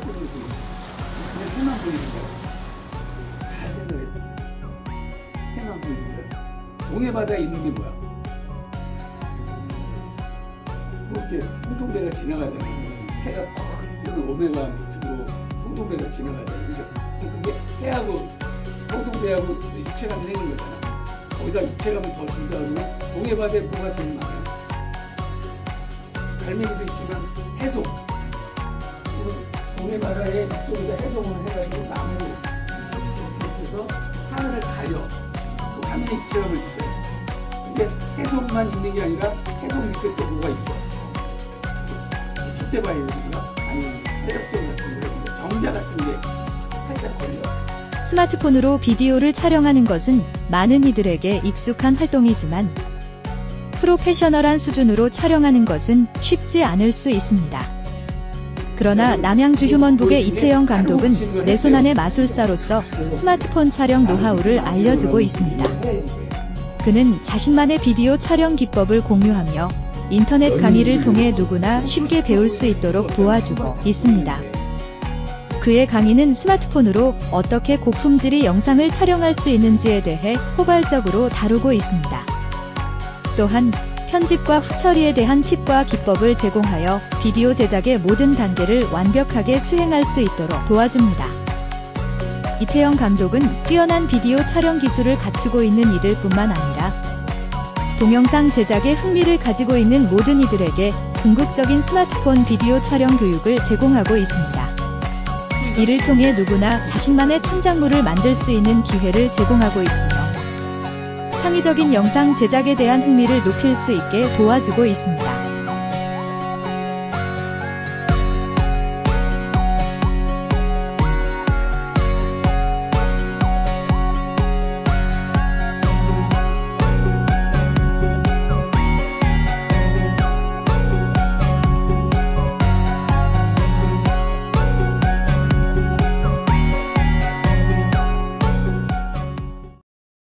뿌리는 다 생각했지. 해만 뿌리는 거야. 동해바다에 있는 게 뭐야? 뭐 이렇게 홍통배가 지나가잖아. 해가 퍽 뜨는 오메가 밑으로 홍통배가 지나가잖아. 그죠? 그게 해하고 홍통배하고 입체감이 생긴 거잖아. 거기다 입체감을 더 준다 그러면 동해바다에 뭐가 제일 많아요? 갈매기도 있지만 해송. 동해바다에 이쪽에다 해송을 해가지고 나무를 해서 하늘을 가려. 그 화면에 입체감을 주죠. 근데 해송만 있는 게 아니라 해송 밑에 또 뭐가 있어? 촛대바위인가? 아니면 해력점 같은 거, 정자 같은 게 살짝 걸려. 스마트폰으로 비디오를 촬영하는 것은 많은 이들에게 익숙한 활동이지만 프로페셔널한 수준으로 촬영하는 것은 쉽지 않을 수 있습니다. 그러나 남양주 휴먼북의 이태영 감독은 내 손안의 마술사로서 스마트폰 촬영 노하우를 알려주고 있습니다. 그는 자신만의 비디오 촬영 기법을 공유하며 인터넷 강의를 통해 누구나 쉽게 배울 수 있도록 도와주고 있습니다. 그의 강의는 스마트폰으로 어떻게 고품질의 영상을 촬영할 수 있는지에 대해 포괄적으로 다루고 있습니다. 또한 편집과 후처리에 대한 팁과 기법을 제공하여 비디오 제작의 모든 단계를 완벽하게 수행할 수 있도록 도와줍니다. 이태영 감독은 뛰어난 비디오 촬영 기술을 갖추고 있는 이들 뿐만 아니라 동영상 제작에 흥미를 가지고 있는 모든 이들에게 궁극적인 스마트폰 비디오 촬영 교육을 제공하고 있습니다. 이를 통해 누구나 자신만의 창작물을 만들 수 있는 기회를 제공하고 있으며 창의적인 영상 제작에 대한 흥미를 높일 수 있게 도와주고 있습니다.